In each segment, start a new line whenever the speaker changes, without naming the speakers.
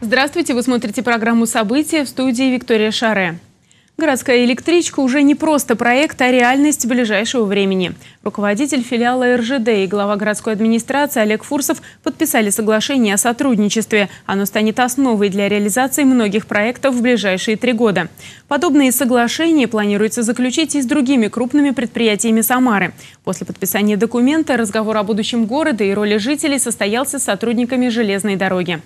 Здравствуйте, вы смотрите программу «События» в студии Виктория Шаре. Городская электричка уже не просто проект, а реальность ближайшего времени. Руководитель филиала РЖД и глава городской администрации Олег Фурсов подписали соглашение о сотрудничестве. Оно станет основой для реализации многих проектов в ближайшие три года. Подобные соглашения планируется заключить и с другими крупными предприятиями Самары. После подписания документа разговор о будущем города и роли жителей состоялся с сотрудниками железной дороги.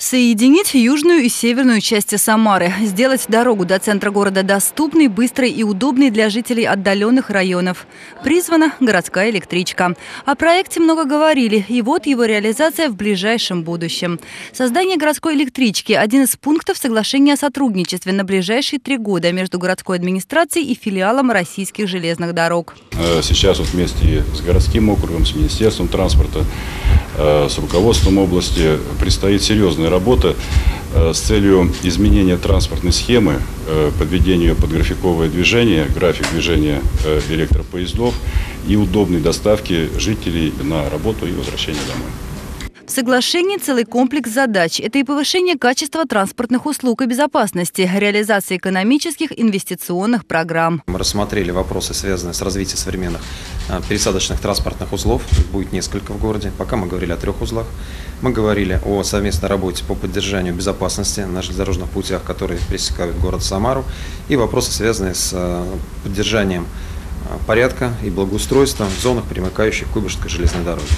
Соединить южную и северную части Самары, сделать дорогу до центра города доступной, быстрой и удобной для жителей отдаленных районов. Призвана городская электричка. О проекте много говорили, и вот его реализация в ближайшем будущем. Создание городской электрички – один из пунктов соглашения о сотрудничестве на ближайшие три года между городской администрацией и филиалом российских железных дорог.
Э, сейчас вот вместе с городским округом, с Министерством транспорта, э, с руководством области предстоит серьезная серьезная работа э, с целью изменения транспортной схемы, э, подведения под графиковое движение, график движения э, электропоездов и удобной доставки жителей на работу и возвращения домой.
В соглашении целый комплекс задач. Это и повышение качества транспортных услуг и безопасности, реализация экономических инвестиционных программ.
Мы рассмотрели вопросы, связанные с развитием современных а, пересадочных транспортных узлов. Их будет несколько в городе. Пока мы говорили о трех узлах. Мы говорили о совместной работе по поддержанию безопасности на железнодорожных путях, которые пересекают город Самару. И вопросы, связанные с а, поддержанием а, порядка и благоустройства в зонах, примыкающих к Куйбышевской железной дороге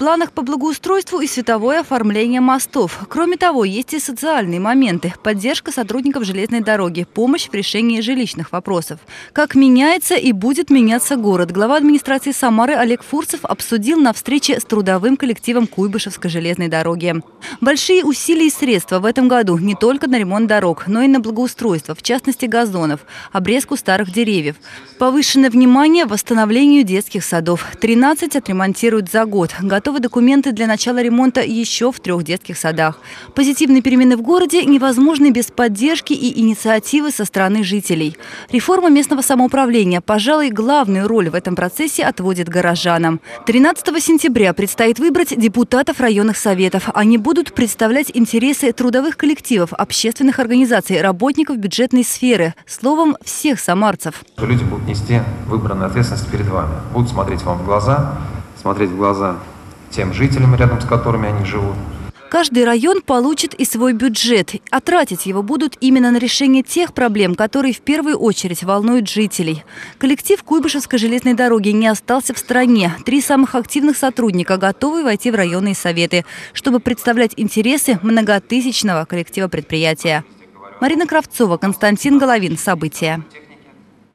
планах по благоустройству и световое оформление мостов. Кроме того, есть и социальные моменты. Поддержка сотрудников железной дороги, помощь в решении жилищных вопросов. Как меняется и будет меняться город, глава администрации Самары Олег Фурцев обсудил на встрече с трудовым коллективом Куйбышевской железной дороги. Большие усилия и средства в этом году не только на ремонт дорог, но и на благоустройство, в частности газонов, обрезку старых деревьев. Повышенное внимание восстановлению детских садов. 13 отремонтируют за год. Готовы готовы документы для начала ремонта еще в трех детских садах. Позитивные перемены в городе невозможны без поддержки и инициативы со стороны жителей. Реформа местного самоуправления, пожалуй, главную роль в этом процессе отводит горожанам. 13 сентября предстоит выбрать депутатов районных советов. Они будут представлять интересы трудовых коллективов, общественных организаций, работников бюджетной сферы. Словом, всех самарцев.
Люди будут нести выбранную ответственность перед вами. Будут смотреть вам в глаза, смотреть в глаза тем жителям, рядом с которыми они живут.
Каждый район получит и свой бюджет, а тратить его будут именно на решение тех проблем, которые в первую очередь волнуют жителей. Коллектив Куйбышевской железной дороги не остался в стране. Три самых активных сотрудника готовы войти в районные советы, чтобы представлять интересы многотысячного коллектива предприятия. Марина Кравцова, Константин Головин. События.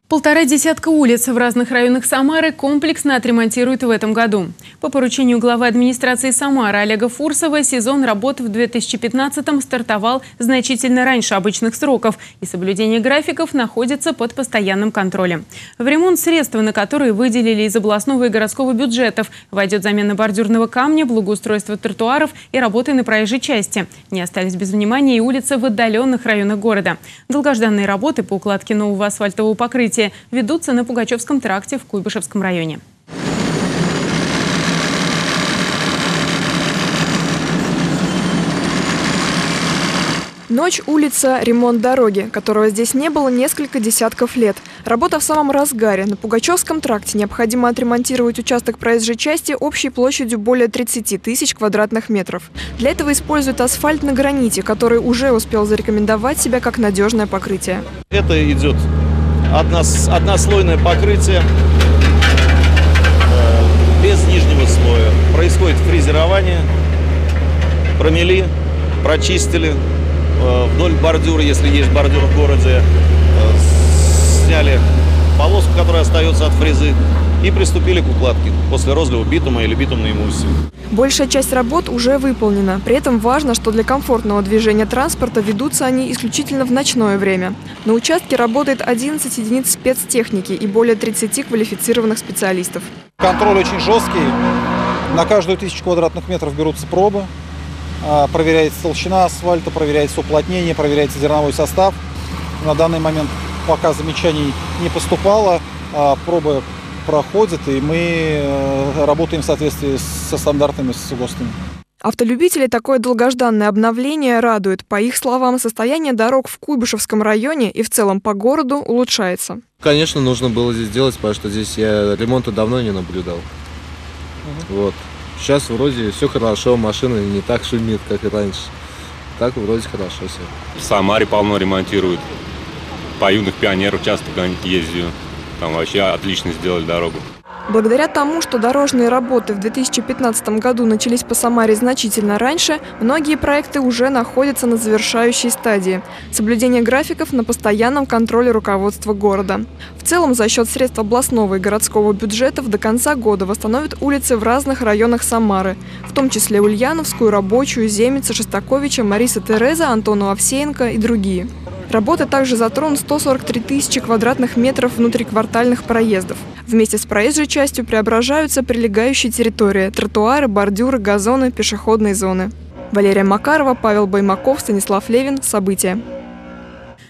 Полтора десятка улиц в разных районах Самары комплексно отремонтируют в этом году. По поручению главы администрации Самары Олега Фурсова сезон работ в 2015-м стартовал значительно раньше обычных сроков, и соблюдение графиков находится под постоянным контролем. В ремонт средства, на которые выделили из областного и городского бюджетов, войдет замена бордюрного камня, благоустройство тротуаров и работы на проезжей части. Не остались без внимания и улицы в отдаленных районах города. Долгожданные работы по укладке нового асфальтового покрытия события ведутся на Пугачевском тракте в Куйбышевском районе.
Ночь, улица, ремонт дороги, которого здесь не было несколько десятков лет. Работа в самом разгаре. На Пугачевском тракте необходимо отремонтировать участок проезжей части общей площадью более 30 тысяч квадратных метров. Для этого используют асфальт на граните, который уже успел зарекомендовать себя как надежное покрытие.
Это идет однослойное покрытие. Э, без нижнего слоя. Происходит фрезерование, промели, прочистили э, вдоль бордюра, если есть бордюр в городе, э, сняли полоску, которая остается от фрезы, и приступили к укладке после розлива битума или битумной эмульсии.
Большая часть работ уже выполнена. При этом важно, что для комфортного движения транспорта ведутся они исключительно в ночное время. На участке работает 11 единиц спецтехники и более 30 квалифицированных специалистов.
Контроль очень жесткий. На каждую тысячу квадратных метров берутся пробы. А, проверяется толщина асфальта, проверяется уплотнение, проверяется зерновой состав. На данный момент пока замечаний не поступало. А, пробы проходит, и мы э, работаем в соответствии со стандартами, с ГОСТами.
Автолюбителей такое долгожданное обновление радует. По их словам, состояние дорог в Куйбышевском районе и в целом по городу улучшается.
Конечно, нужно было здесь делать, потому что здесь я ремонта давно не наблюдал. Угу. Вот. Сейчас вроде все хорошо, машина не так шумит, как и раньше. Так вроде хорошо все.
В Самаре полно ремонтируют. По юных пионеров часто ездию. Там вообще отлично сделали дорогу.
Благодаря тому, что дорожные работы в 2015 году начались по Самаре значительно раньше, многие проекты уже находятся на завершающей стадии. Соблюдение графиков на постоянном контроле руководства города. В целом, за счет средств областного и городского бюджетов до конца года восстановят улицы в разных районах Самары, в том числе Ульяновскую, Рабочую, Земица, Шостаковича, Мариса Тереза, Антону Овсеенко и другие. Работы также затронут 143 тысячи квадратных метров внутриквартальных проездов. Вместе с проезжей частью преображаются прилегающие территории – тротуары, бордюры, газоны, пешеходные зоны. Валерия Макарова, Павел Баймаков, Станислав Левин. События.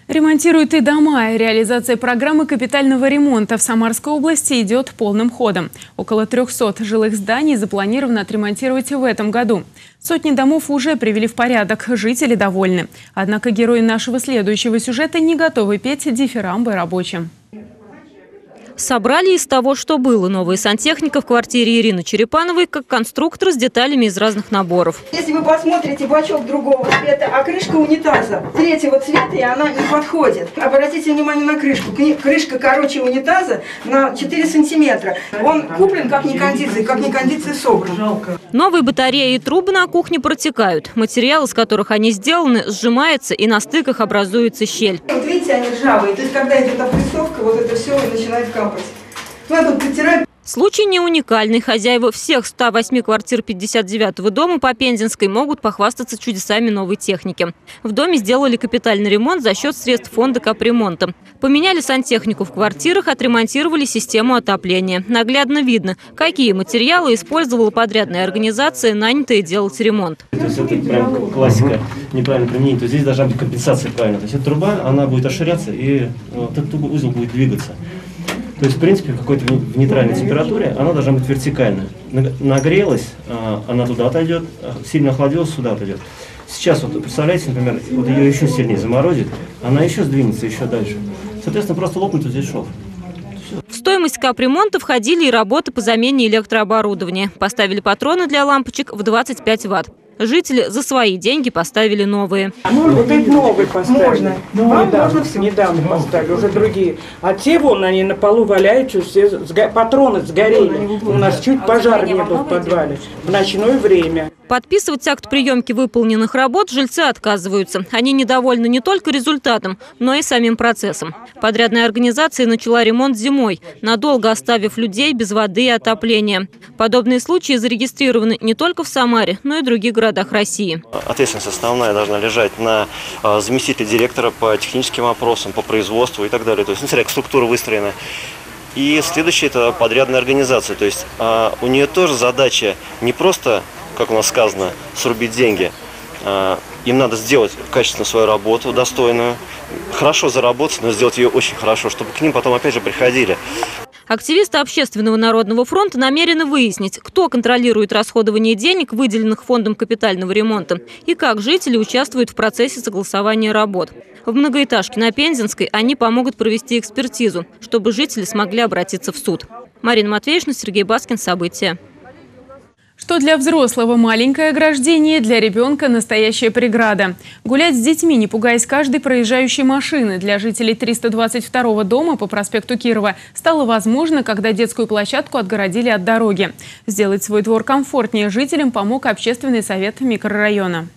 Ремонтируют и дома. Реализация программы капитального ремонта в Самарской области идет полным ходом. Около 300 жилых зданий запланировано отремонтировать в этом году. Сотни домов уже привели в порядок, жители довольны. Однако герои нашего следующего сюжета не готовы петь дифирамбы рабочим.
Собрали из того, что было. Новая сантехника в квартире Ирины Черепановой, как конструктор с деталями из разных наборов.
Если вы посмотрите, бачок другого цвета, а крышка унитаза третьего цвета, и она не подходит. Обратите внимание на крышку. Крышка короче унитаза на 4 сантиметра. Он куплен как не кондиция, как не кондиция собран.
Новые батареи и трубы на кухне протекают. Материал, из которых они сделаны, сжимается и на стыках образуется щель.
Вот видите, они ржавые. То есть, когда идет опрессовка, вот это все начинает капать капать. Надо протирать.
Случай не уникальный. Хозяева всех 108 квартир 59-го дома по Пензенской могут похвастаться чудесами новой техники. В доме сделали капитальный ремонт за счет средств фонда капремонта. Поменяли сантехнику в квартирах, отремонтировали систему отопления. Наглядно видно, какие материалы использовала подрядная организация, нанятая делать ремонт.
То есть это прям классика неправильно применения. То есть здесь должна быть компенсация правильно. То есть эта труба, она будет расширяться и вот этот узел будет двигаться. То есть, в принципе, в какой-то в нейтральной температуре она должна быть вертикальная. Нагрелась, а, она туда отойдет, а, сильно охладилась, сюда отойдет. Сейчас, вот представляете, например, вот ее еще сильнее заморозит, она еще сдвинется еще дальше. Соответственно, просто лопнет вот здесь шов.
В стоимость капремонта входили и работы по замене электрооборудования. Поставили патроны для лампочек в 25 ватт. Жители за свои деньги поставили новые.
Можно вот эти новые поставили. Можно. Вам да, можно все. Недавно поставили, уже другие. А те вон, они на полу валяются, все сго... патроны сгорели. У нас чуть пожар не был в подвале в ночное время.
Подписывать акт приемки выполненных работ жильцы отказываются. Они недовольны не только результатом, но и самим процессом. Подрядная организация начала ремонт зимой, надолго оставив людей без воды и отопления. Подобные случаи зарегистрированы не только в Самаре, но и других городах России.
Ответственность основная должна лежать на а, заместителе директора по техническим вопросам, по производству и так далее. То есть, смотря как структура выстроена. И следующее – это подрядная организация. То есть а, у нее тоже задача не просто как у нас сказано, срубить деньги. А, им надо сделать качественно свою работу, достойную, хорошо заработать, но сделать ее очень хорошо, чтобы к ним потом опять же приходили.
Активисты Общественного народного фронта намерены выяснить, кто контролирует расходование денег, выделенных фондом капитального ремонта, и как жители участвуют в процессе согласования работ. В многоэтажке на Пензенской они помогут провести экспертизу, чтобы жители смогли обратиться в суд. Марина Матвеевна, Сергей Баскин. События.
Что для взрослого маленькое ограждение, для ребенка настоящая преграда. Гулять с детьми, не пугаясь каждой проезжающей машины, для жителей 322 дома по проспекту Кирова стало возможно, когда детскую площадку отгородили от дороги. Сделать свой двор комфортнее жителям помог общественный совет микрорайона.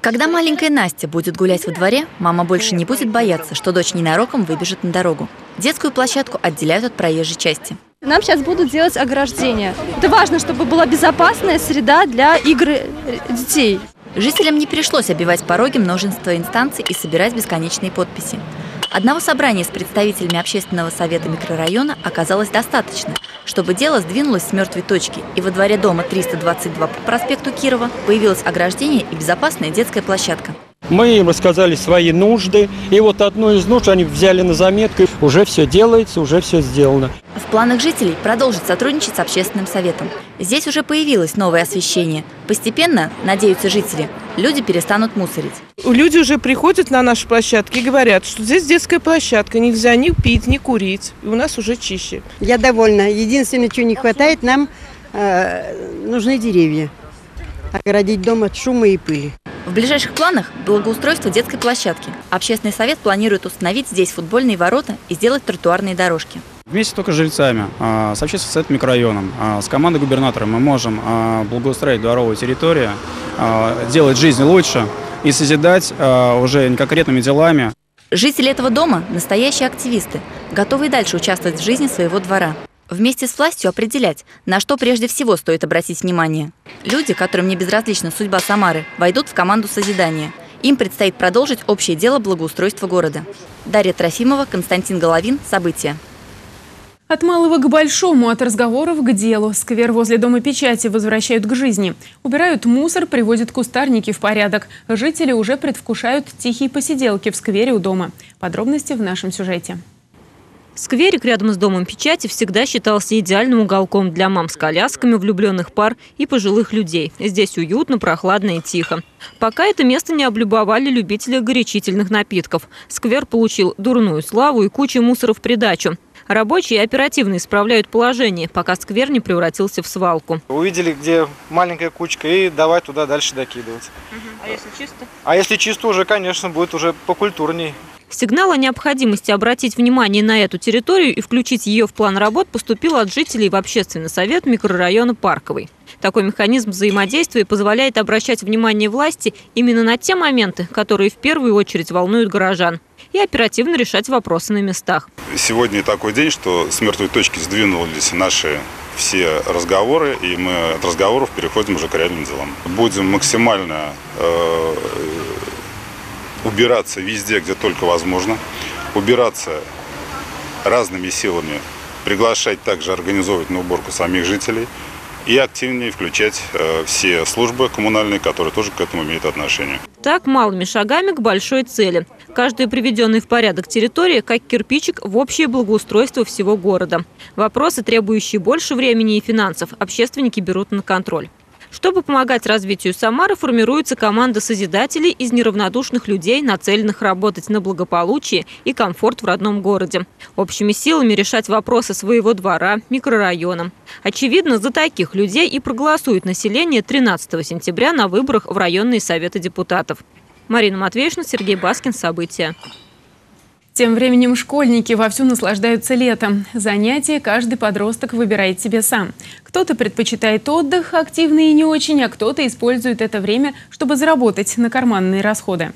Когда маленькая Настя будет гулять во дворе, мама больше не будет бояться, что дочь ненароком выбежит на дорогу. Детскую площадку отделяют от проезжей части.
Нам сейчас будут делать ограждение. Это важно, чтобы была безопасная среда для игры детей.
Жителям не пришлось обивать пороги множества инстанций и собирать бесконечные подписи. Одного собрания с представителями общественного совета микрорайона оказалось достаточно, чтобы дело сдвинулось с мертвой точки, и во дворе дома 322 по проспекту Кирова появилось ограждение и безопасная детская площадка.
Мы им рассказали свои нужды, и вот одну из нужд они взяли на заметку. Уже все делается, уже все сделано.
В планах жителей продолжить сотрудничать с общественным советом. Здесь уже появилось новое освещение. Постепенно, надеются жители, люди перестанут мусорить.
Люди уже приходят на наши площадки и говорят, что здесь детская площадка, нельзя ни пить, ни курить. И у нас уже чище.
Я довольна. Единственное, чего не хватает, нам э, нужны деревья. Огородить дом от шума и пыли.
В ближайших планах – благоустройство детской площадки. Общественный совет планирует установить здесь футбольные ворота и сделать тротуарные дорожки.
Вместе только с жильцами, а, с общественным советом микрорайоном, а, с командой губернатора мы можем а, благоустроить дворовую территорию, делать жизнь лучше и созидать уже конкретными делами.
Жители этого дома – настоящие активисты, готовые дальше участвовать в жизни своего двора. Вместе с властью определять, на что прежде всего стоит обратить внимание. Люди, которым не безразлична судьба Самары, войдут в команду созидания. Им предстоит продолжить общее дело благоустройства города. Дарья Трофимова, Константин Головин. События.
От малого к большому, от разговоров к делу. Сквер возле Дома печати возвращают к жизни. Убирают мусор, приводят кустарники в порядок. Жители уже предвкушают тихие посиделки в сквере у дома. Подробности в нашем сюжете.
Скверик рядом с Домом печати всегда считался идеальным уголком для мам с колясками, влюбленных пар и пожилых людей. Здесь уютно, прохладно и тихо. Пока это место не облюбовали любители горячительных напитков. Сквер получил дурную славу и кучу мусора в придачу. Рабочие оперативно исправляют положение, пока сквер не превратился в свалку.
Увидели, где маленькая кучка, и давай туда дальше докидывать.
А если чисто?
А если чисто уже, конечно, будет уже покультурней.
Сигнал о необходимости обратить внимание на эту территорию и включить ее в план работ поступил от жителей в общественный совет микрорайона Парковый. Такой механизм взаимодействия позволяет обращать внимание власти именно на те моменты, которые в первую очередь волнуют горожан и оперативно решать вопросы на местах.
Сегодня такой день, что с мертвой точки сдвинулись наши все разговоры, и мы от разговоров переходим уже к реальным делам. Будем максимально э, убираться везде, где только возможно, убираться разными силами, приглашать также организовывать на уборку самих жителей – и активнее включать э, все службы коммунальные, которые тоже к этому имеют отношение.
Так, малыми шагами к большой цели. Каждая приведенная в порядок территория, как кирпичик, в общее благоустройство всего города. Вопросы, требующие больше времени и финансов, общественники берут на контроль. Чтобы помогать развитию Самары, формируется команда созидателей из неравнодушных людей, нацеленных работать на благополучие и комфорт в родном городе. Общими силами решать вопросы своего двора, микрорайона. Очевидно, за таких людей и проголосует население 13 сентября на выборах в районные советы депутатов. Марина Матвеевна, Сергей Баскин. События.
Тем временем школьники вовсю наслаждаются летом. Занятия каждый подросток выбирает себе сам. Кто-то предпочитает отдых, активный и не очень, а кто-то использует это время, чтобы заработать на карманные расходы.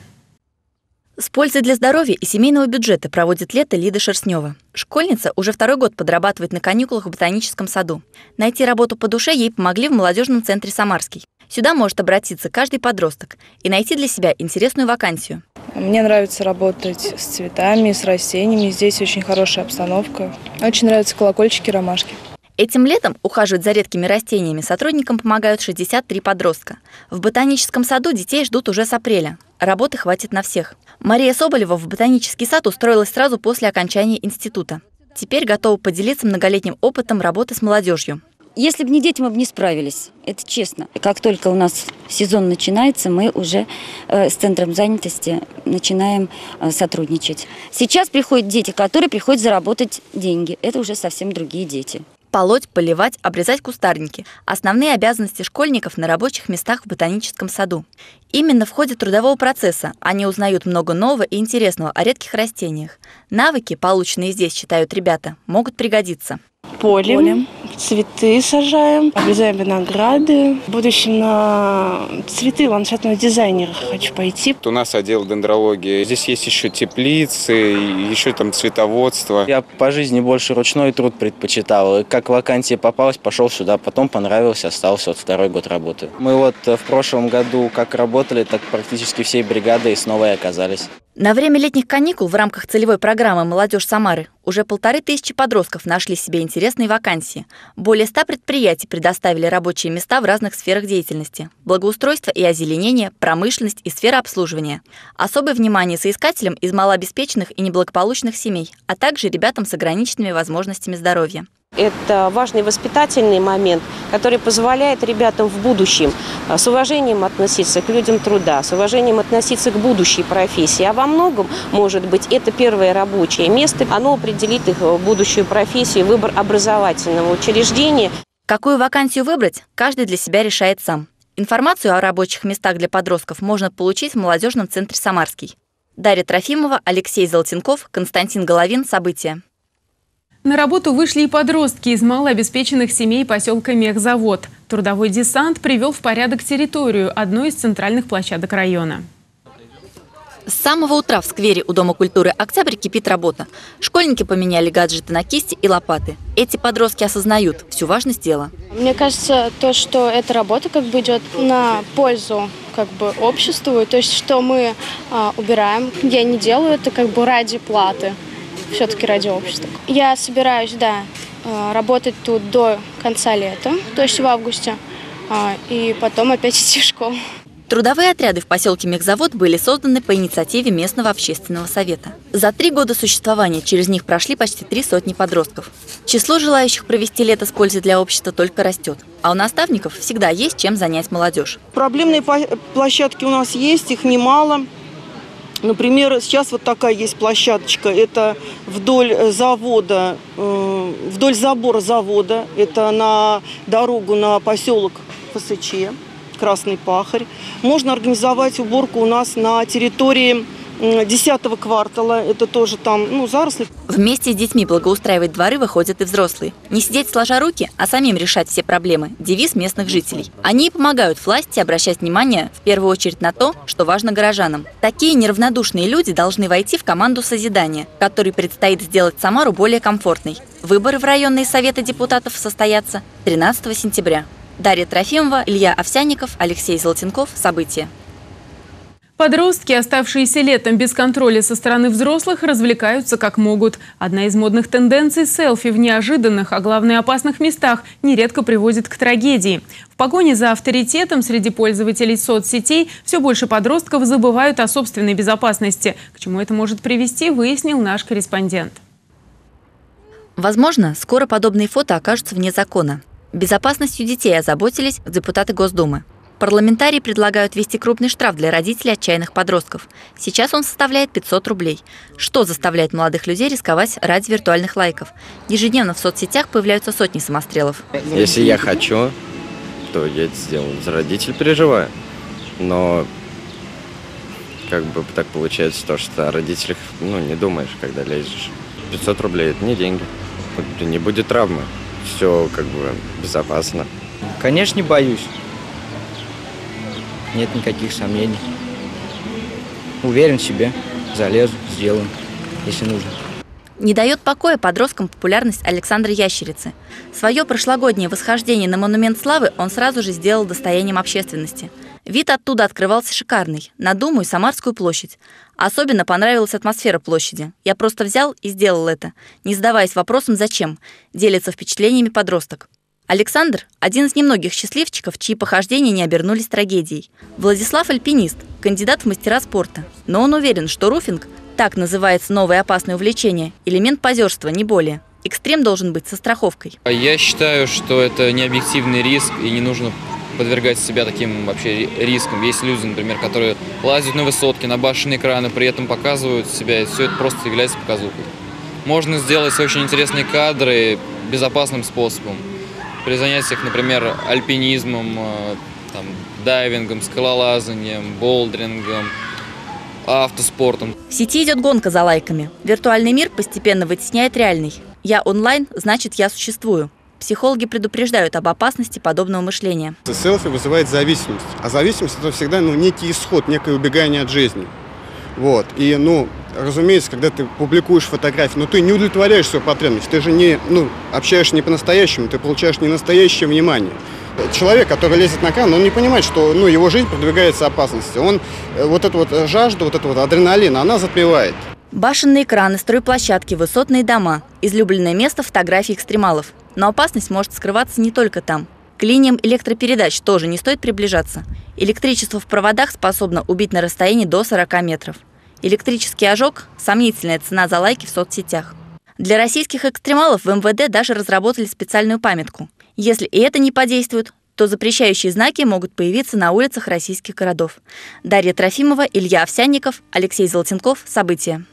С пользой для здоровья и семейного бюджета проводит лето Лида Шерстнева. Школьница уже второй год подрабатывает на каникулах в ботаническом саду. Найти работу по душе ей помогли в молодежном центре «Самарский». Сюда может обратиться каждый подросток и найти для себя интересную вакансию.
Мне нравится работать с цветами, с растениями. Здесь очень хорошая обстановка. Очень нравятся колокольчики, ромашки.
Этим летом ухаживать за редкими растениями сотрудникам помогают 63 подростка. В ботаническом саду детей ждут уже с апреля. Работы хватит на всех. Мария Соболева в ботанический сад устроилась сразу после окончания института. Теперь готова поделиться многолетним опытом работы с молодежью.
Если бы не дети, мы бы не справились. Это честно. Как только у нас сезон начинается, мы уже э, с центром занятости начинаем э, сотрудничать. Сейчас приходят дети, которые приходят заработать деньги. Это уже совсем другие дети.
Полоть, поливать, обрезать кустарники – основные обязанности школьников на рабочих местах в ботаническом саду. Именно в ходе трудового процесса они узнают много нового и интересного о редких растениях. Навыки, полученные здесь, считают ребята, могут пригодиться
полем, полем. цветы сажаем, обрезаем винограды. В будущем на цветы ландшафтного дизайнера хочу пойти.
У нас отдел дендрологии. Здесь есть еще теплицы, еще там цветоводство.
Я по жизни больше ручной труд предпочитал. Как вакансия попалась, пошел сюда. Потом понравился, остался. Вот второй год работы. Мы вот в прошлом году как работали, работали, так практически всей бригадой снова и оказались.
На время летних каникул в рамках целевой программы «Молодежь Самары» уже полторы тысячи подростков нашли себе интересные вакансии. Более ста предприятий предоставили рабочие места в разных сферах деятельности – благоустройство и озеленение, промышленность и сфера обслуживания. Особое внимание соискателям из малообеспеченных и неблагополучных семей, а также ребятам с ограниченными возможностями здоровья.
Это важный воспитательный момент, который позволяет ребятам в будущем а, с уважением относиться к людям труда, с уважением относиться к будущей профессии. А во многом, может быть, это первое рабочее место. Оно определит их будущую профессию, выбор образовательного учреждения.
Какую вакансию выбрать, каждый для себя решает сам. Информацию о рабочих местах для подростков можно получить в молодежном центре «Самарский». Дарья Трофимова, Алексей Золотенков, Константин Головин. События.
На работу вышли и подростки из малообеспеченных семей поселка Мехзавод. Трудовой десант привел в порядок территорию одной из центральных площадок района.
С самого утра в сквере у Дома культуры «Октябрь» кипит работа. Школьники поменяли гаджеты на кисти и лопаты. Эти подростки осознают всю важность дела.
Мне кажется, то, что эта работа как бы идет на пользу как бы обществу, то есть что мы а, убираем, я не делаю это как бы ради платы все-таки ради общества. Я собираюсь, да, э, работать тут до конца лета, то есть в августе, а, и потом опять идти в школу.
Трудовые отряды в поселке Мехзавод были созданы по инициативе местного общественного совета. За три года существования через них прошли почти три сотни подростков. Число желающих провести лето с пользой для общества только растет. А у наставников всегда есть чем занять молодежь.
Проблемные площадки у нас есть, их немало. Например, сейчас вот такая есть площадочка, это вдоль завода, э, вдоль забора завода, это на дорогу на поселок ФСЧ, Красный Пахарь. Можно организовать уборку у нас на территории 10 квартала, это тоже там, ну, заросли.
Вместе с детьми благоустраивать дворы выходят и взрослые. Не сидеть сложа руки, а самим решать все проблемы – девиз местных жителей. Они помогают власти обращать внимание в первую очередь на то, что важно горожанам. Такие неравнодушные люди должны войти в команду созидания, которой предстоит сделать Самару более комфортной. Выборы в районные советы депутатов состоятся 13 сентября. Дарья Трофимова, Илья Овсяников, Алексей Золотенков. События.
Подростки, оставшиеся летом без контроля со стороны взрослых, развлекаются как могут. Одна из модных тенденций – селфи в неожиданных, а главное опасных местах нередко приводит к трагедии. В погоне за авторитетом среди пользователей соцсетей все больше подростков забывают о собственной безопасности. К чему это может привести, выяснил наш корреспондент.
Возможно, скоро подобные фото окажутся вне закона. Безопасностью детей озаботились депутаты Госдумы. Парламентарии предлагают ввести крупный штраф для родителей отчаянных подростков. Сейчас он составляет 500 рублей. Что заставляет молодых людей рисковать ради виртуальных лайков? Ежедневно в соцсетях появляются сотни самострелов.
Если я хочу, то я это сделаю. За родителей переживаю. Но как бы так получается то, что о родителях ну, не думаешь, когда лезешь. 500 рублей – это не деньги. Не будет травмы. Все как бы безопасно.
Конечно, не боюсь нет никаких сомнений. Уверен в себе, залезу, сделаю, если нужно.
Не дает покоя подросткам популярность Александра Ящерицы. Свое прошлогоднее восхождение на монумент славы он сразу же сделал достоянием общественности. Вид оттуда открывался шикарный, на Думу и Самарскую площадь. Особенно понравилась атмосфера площади. Я просто взял и сделал это, не задаваясь вопросом «зачем?», делится впечатлениями подросток. Александр – один из немногих счастливчиков, чьи похождения не обернулись трагедией. Владислав – альпинист, кандидат в мастера спорта. Но он уверен, что руфинг – так называется новое опасное увлечение – элемент позерства, не более. Экстрем должен быть со страховкой.
Я считаю, что это не объективный риск и не нужно подвергать себя таким вообще рискам. Есть люди, например, которые лазят на высотки, на башенные экраны, при этом показывают себя, и все это просто является показухой. Можно сделать очень интересные кадры безопасным способом при занятиях, например, альпинизмом, э, там, дайвингом, скалолазанием, болдрингом, автоспортом.
В сети идет гонка за лайками. Виртуальный мир постепенно вытесняет реальный. Я онлайн, значит я существую. Психологи предупреждают об опасности подобного мышления.
Селфи вызывает зависимость. А зависимость это всегда ну, некий исход, некое убегание от жизни. Вот. И, ну, разумеется, когда ты публикуешь фотографии, но ты не удовлетворяешь свою потребность, ты же не, ну, общаешься не по-настоящему, ты получаешь не настоящее внимание. Человек, который лезет на кран, он не понимает, что ну, его жизнь подвигается опасности. Он э, вот эту вот жажду, вот эту вот адреналин, она затмевает.
Башенные краны, стройплощадки, высотные дома – излюбленное место фотографий экстремалов. Но опасность может скрываться не только там. К линиям электропередач тоже не стоит приближаться. Электричество в проводах способно убить на расстоянии до 40 метров. Электрический ожог – сомнительная цена за лайки в соцсетях. Для российских экстремалов в МВД даже разработали специальную памятку. Если и это не подействует, то запрещающие знаки могут появиться на улицах российских городов. Дарья Трофимова, Илья Овсянников, Алексей Золотенков. События.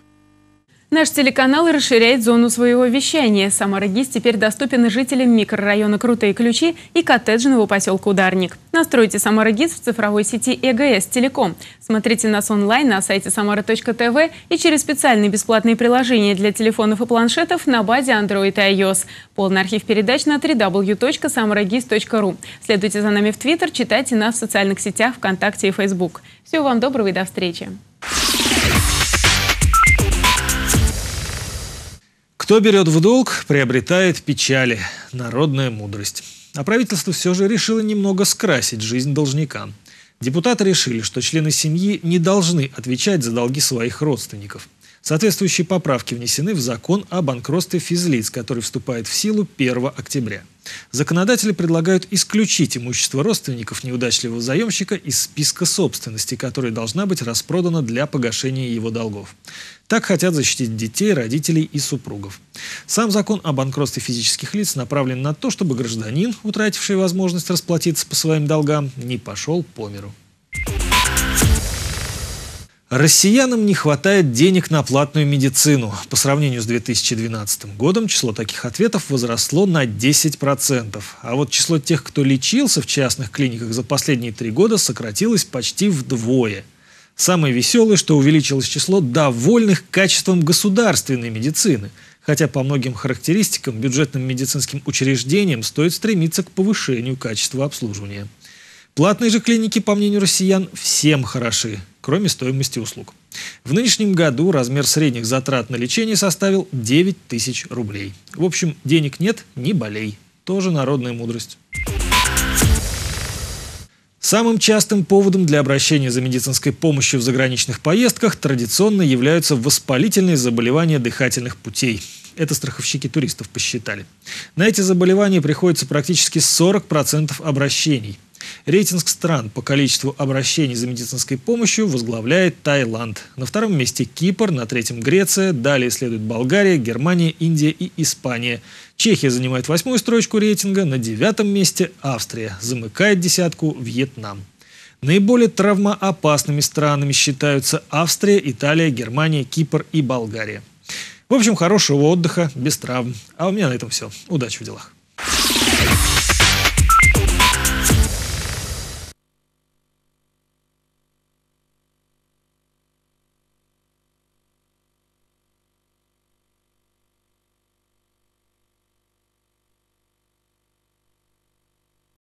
Наш телеканал расширяет зону своего вещания. Самара ГИС теперь доступен жителям микрорайона Крутые Ключи и коттеджного поселка Ударник. Настройте Самара ГИС в цифровой сети ЭГС Телеком. Смотрите нас онлайн на сайте samara.tv и через специальные бесплатные приложения для телефонов и планшетов на базе Android и iOS. Полный архив передач на www.samaragis.ru. Следуйте за нами в Твиттер, читайте нас в социальных сетях ВКонтакте и Facebook. Всего вам доброго и до встречи.
Кто берет в долг, приобретает печали. Народная мудрость. А правительство все же решило немного скрасить жизнь должника. Депутаты решили, что члены семьи не должны отвечать за долги своих родственников. Соответствующие поправки внесены в закон о банкротстве физлиц, который вступает в силу 1 октября. Законодатели предлагают исключить имущество родственников неудачливого заемщика из списка собственности, которая должна быть распродана для погашения его долгов. Так хотят защитить детей, родителей и супругов. Сам закон о банкротстве физических лиц направлен на то, чтобы гражданин, утративший возможность расплатиться по своим долгам, не пошел по миру. Россиянам не хватает денег на платную медицину. По сравнению с 2012 годом число таких ответов возросло на 10%. А вот число тех, кто лечился в частных клиниках за последние три года, сократилось почти вдвое. Самое веселое, что увеличилось число довольных качеством государственной медицины. Хотя по многим характеристикам бюджетным медицинским учреждениям стоит стремиться к повышению качества обслуживания. Платные же клиники, по мнению россиян, всем хороши, кроме стоимости услуг. В нынешнем году размер средних затрат на лечение составил 9 тысяч рублей. В общем, денег нет, не болей. Тоже народная мудрость. Самым частым поводом для обращения за медицинской помощью в заграничных поездках традиционно являются воспалительные заболевания дыхательных путей. Это страховщики туристов посчитали. На эти заболевания приходится практически 40% обращений – Рейтинг стран по количеству обращений за медицинской помощью возглавляет Таиланд. На втором месте Кипр, на третьем Греция, далее следует Болгария, Германия, Индия и Испания. Чехия занимает восьмую строчку рейтинга, на девятом месте Австрия, замыкает десятку Вьетнам. Наиболее травмоопасными странами считаются Австрия, Италия, Германия, Кипр и Болгария. В общем, хорошего отдыха, без травм. А у меня на этом все. Удачи в делах.